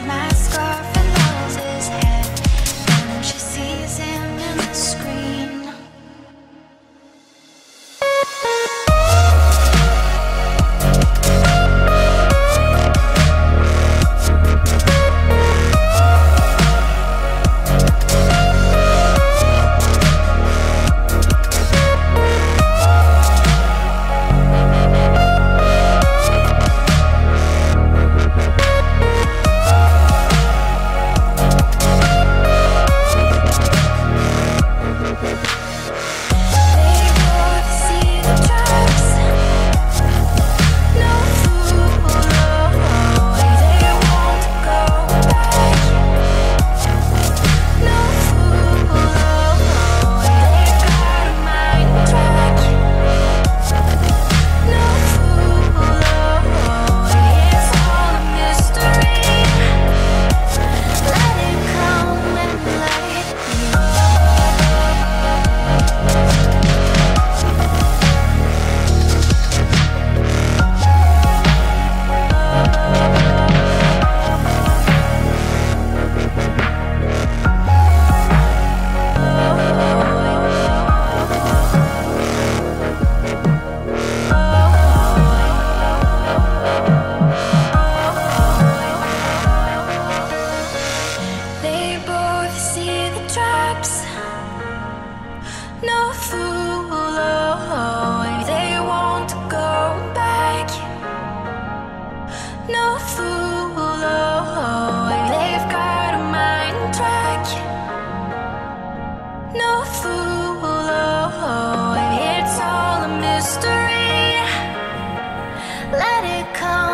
my scarf and holds Oh, Let it come.